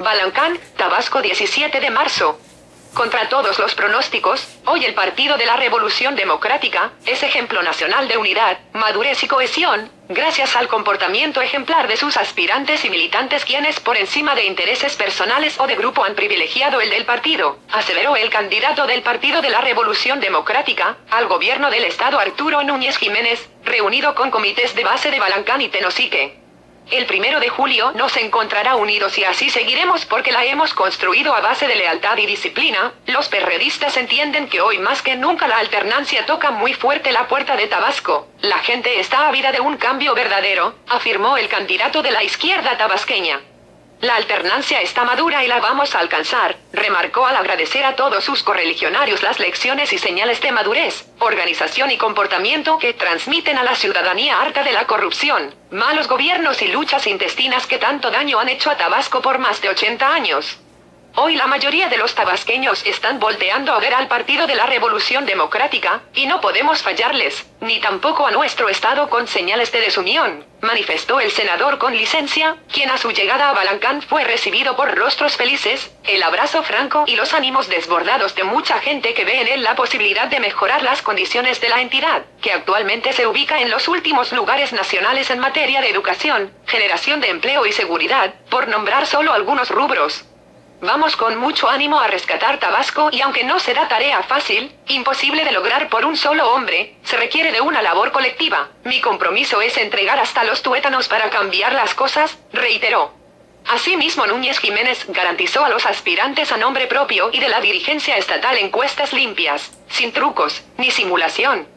Balancán, Tabasco 17 de marzo. Contra todos los pronósticos, hoy el Partido de la Revolución Democrática es ejemplo nacional de unidad, madurez y cohesión, gracias al comportamiento ejemplar de sus aspirantes y militantes quienes por encima de intereses personales o de grupo han privilegiado el del partido, aseveró el candidato del Partido de la Revolución Democrática al gobierno del Estado Arturo Núñez Jiménez, reunido con comités de base de Balancán y Tenosique. El primero de julio nos encontrará unidos y así seguiremos porque la hemos construido a base de lealtad y disciplina. Los perredistas entienden que hoy más que nunca la alternancia toca muy fuerte la puerta de Tabasco. La gente está ávida de un cambio verdadero, afirmó el candidato de la izquierda tabasqueña. La alternancia está madura y la vamos a alcanzar, remarcó al agradecer a todos sus correligionarios las lecciones y señales de madurez, organización y comportamiento que transmiten a la ciudadanía harta de la corrupción, malos gobiernos y luchas intestinas que tanto daño han hecho a Tabasco por más de 80 años. Hoy la mayoría de los tabasqueños están volteando a ver al Partido de la Revolución Democrática, y no podemos fallarles, ni tampoco a nuestro Estado con señales de desunión, manifestó el senador con licencia, quien a su llegada a Balancán fue recibido por rostros felices, el abrazo franco y los ánimos desbordados de mucha gente que ve en él la posibilidad de mejorar las condiciones de la entidad, que actualmente se ubica en los últimos lugares nacionales en materia de educación, generación de empleo y seguridad, por nombrar solo algunos rubros. Vamos con mucho ánimo a rescatar Tabasco y aunque no será tarea fácil, imposible de lograr por un solo hombre, se requiere de una labor colectiva. Mi compromiso es entregar hasta los tuétanos para cambiar las cosas, reiteró. Asimismo, Núñez Jiménez garantizó a los aspirantes a nombre propio y de la dirigencia estatal encuestas limpias, sin trucos, ni simulación,